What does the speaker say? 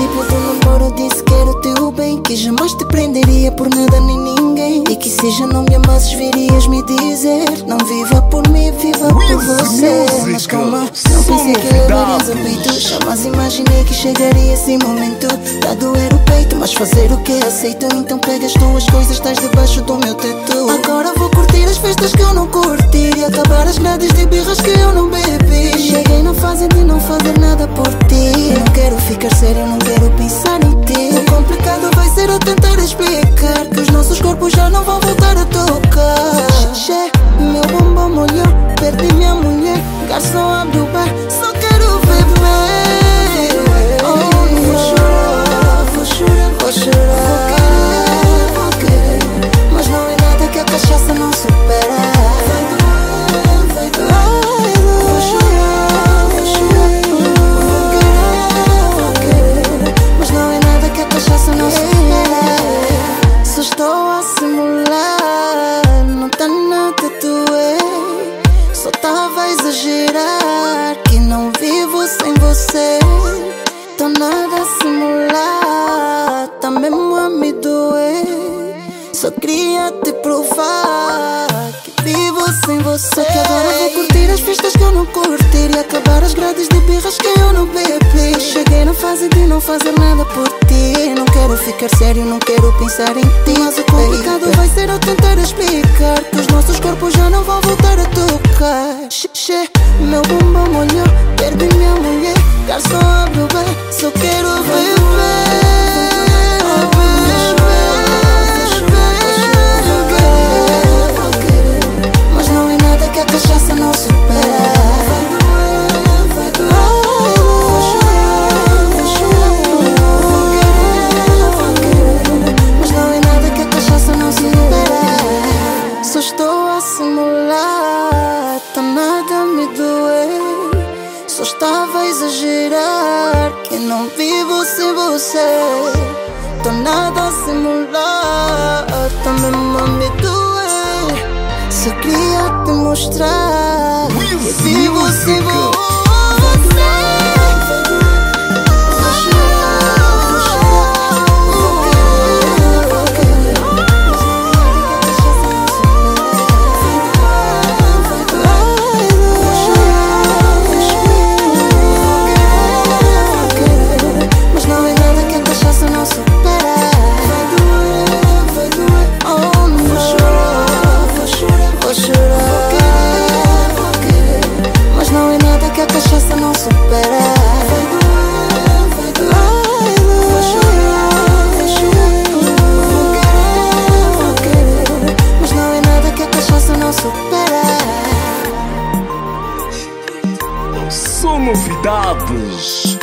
princípio do namoro disse que era o teu bem. Que jamais te prenderia por nada nem ninguém. E que se já não me amasses virias me dizer Não viva por mim, viva por você. Mas calma, não pensei que levarias a peito. Jamais imaginei que chegaria esse momento. Tá doer o peito, mas fazer o que aceito. Então pega as tuas coisas, estás debaixo do meu teto. Agora vou curtir as festas que eu não curti E acabar as grades de birras que eu não bebi Fase de não fazer nada por ti. Não quero ficar sério, não quero pensar em ti. O complicado vai ser eu tentar explicar Que os nossos corpos já não vão voltar a tocar exagerar Que não vivo sem você. Tô nada a simular Tá mesmo a me doer. Só queria te provar Que vivo sem você. Só que agora vou curtir as festas que eu não curti E acabar as grades de birras que eu não bebi. Cheguei na fase de não fazer nada por ti. Não quero ficar sério, não quero pensar em ti. Mas o complicado vai ser paso a quiero exagerar que não vivo sem você. Tô nada a simular, tá mesmo a me doer. Só queria te mostrar que vivo sem você. novidades.